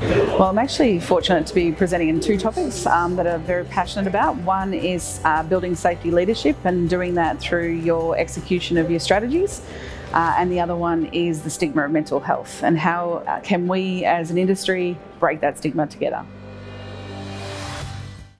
Well, I'm actually fortunate to be presenting in two topics um, that I'm very passionate about. One is uh, building safety leadership and doing that through your execution of your strategies. Uh, and the other one is the stigma of mental health and how uh, can we as an industry break that stigma together.